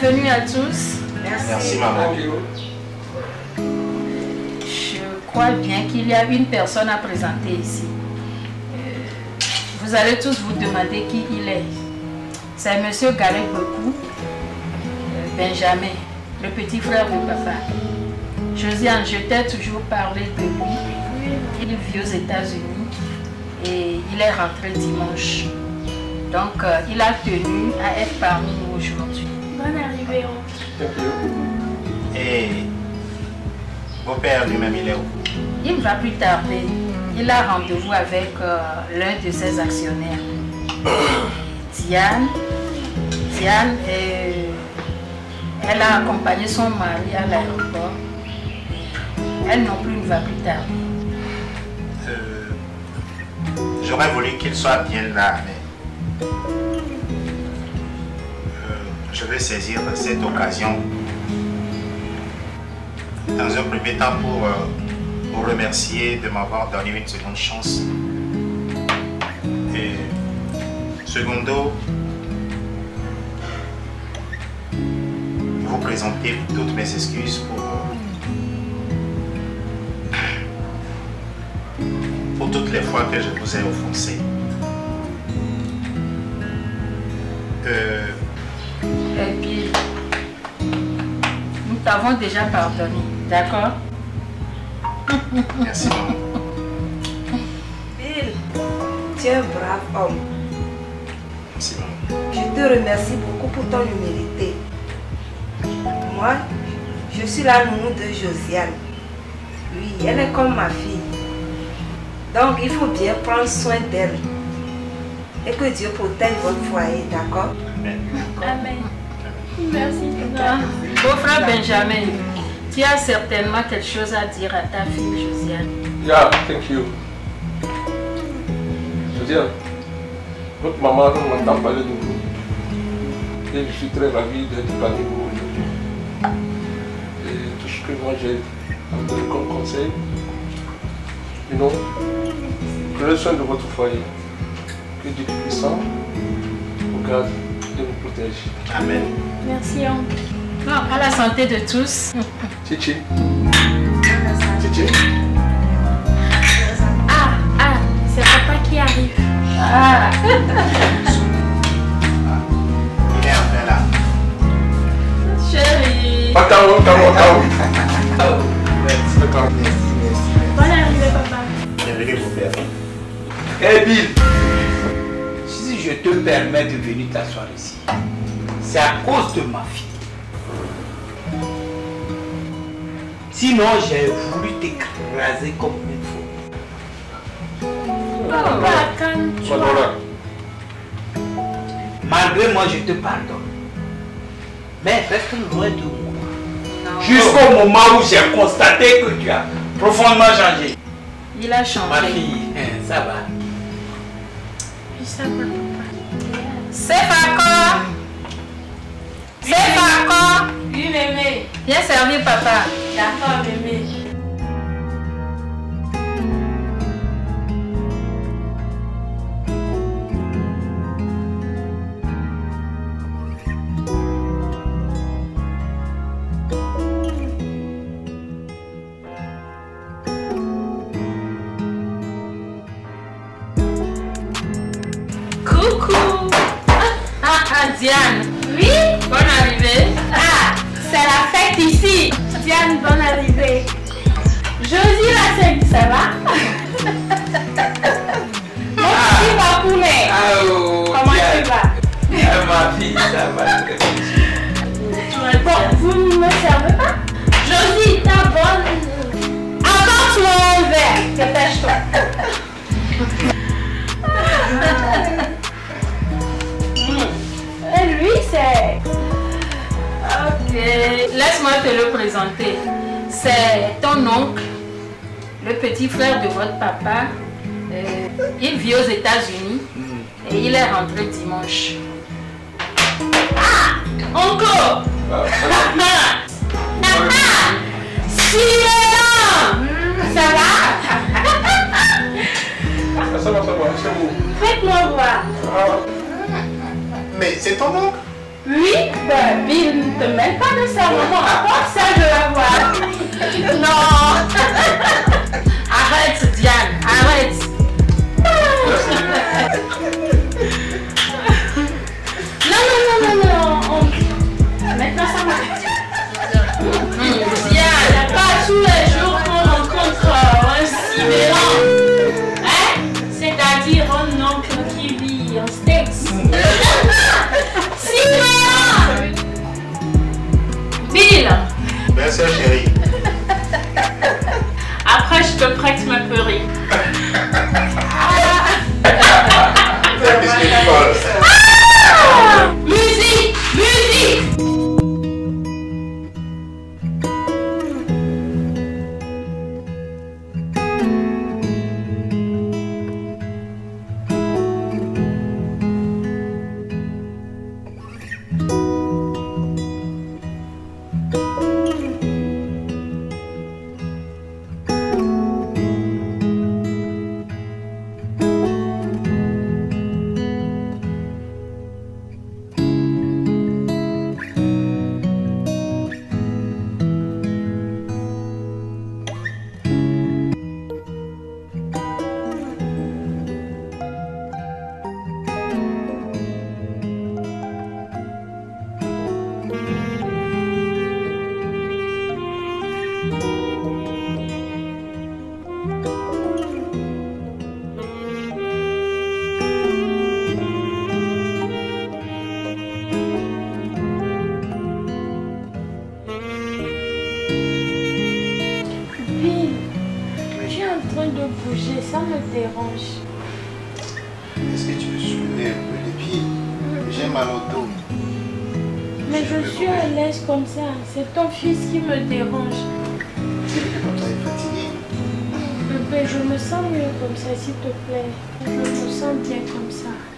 Bienvenue à tous. Merci, maman. Je crois bien qu'il y a une personne à présenter ici. Euh, Vous allez tous vous demander qui il est. C'est Monsieur Gareth Bekou, euh, Benjamin, le petit frère de papa. Josiane, je t'ai toujours parlé de lui. Il vit aux États-Unis et il est rentré dimanche. Donc, euh, il a tenu à être parmi Et vos pères lui-même, il est où Il ne va plus tarder. Il a rendez-vous avec euh, l'un de ses actionnaires. Diane. Diane, euh, elle a accompagné son mari à l'aéroport. Elle non plus ne va plus tarder. Euh, J'aurais voulu qu'il soit bien là, mais je vais saisir cette occasion dans un premier temps pour euh, vous remercier de m'avoir donné une seconde chance. Et secondo, vous présenter toutes mes excuses pour, pour toutes les fois que je vous ai offensé. Euh, Nous t'avons déjà pardonné, d'accord? Merci, maman. Bill, tu es un brave homme. Merci, maman. Je te remercie beaucoup pour ton humilité. Moi, je suis la nounou de Josiane. Oui, elle est comme ma fille. Donc, il faut bien prendre soin d'elle. Et que Dieu protège votre foyer, d'accord? Amen. Merci, Beau frère Benjamin, tu as certainement quelque chose à dire à ta fille Josiane. Yeah, thank you. Josiane, votre maman m'entend parler de vous. Et je suis très ravi d'être parmi vous aujourd'hui. Et tout ce que moi j'ai à vous donner comme conseil, you know, prenez soin de votre foyer. Que Dieu puissant vous garde et vous protège. Amen. Merci, à la santé de tous. Chichi. Chichi. Ah, ah, c'est papa qui arrive. Ah. Il est enfin là. Chérie. Attends, attends, attends. D'accord. Bonne arrivée, papa. Bienvenue, vos pères. Eh Bill, si je te permets de venir t'asseoir ici, c'est à cause de ma fille. Sinon, j'ai voulu t'écraser comme il faut. Papa, calme-toi. Malgré moi, je te pardonne. Mais reste loin de moi. Jusqu'au moment où j'ai constaté que tu as profondément changé. Il a changé. Ma fille, hein, ça va. Ça va, papa. C'est. C'est Paco. Oui, mémé. Viens servir papa. D'accord, mémé. C'est ton fils qui me dérange. Eh Bébé, ben, je me sens mieux comme ça, s'il te plaît. Je me sens bien comme ça.